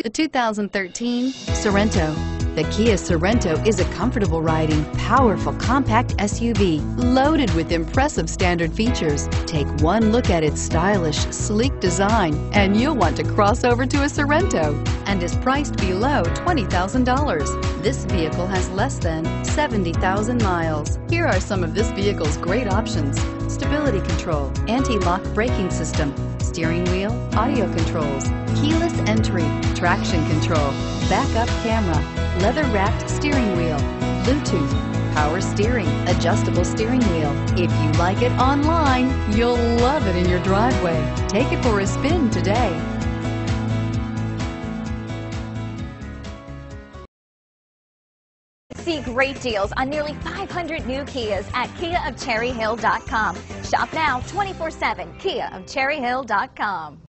The 2013 Sorento. The Kia Sorento is a comfortable riding, powerful compact SUV loaded with impressive standard features. Take one look at its stylish, sleek design and you'll want to cross over to a Sorento and is priced below $20,000. This vehicle has less than 70,000 miles. Here are some of this vehicle's great options. Stability control, anti-lock braking system, steering wheel, audio controls, keyless entry, traction control, backup camera, leather-wrapped steering wheel, Bluetooth, power steering, adjustable steering wheel. If you like it online, you'll love it in your driveway. Take it for a spin today. See great deals on nearly 500 new Kias at KiaofCherryHill.com. Shop now 24-7, KiaofCherryHill.com.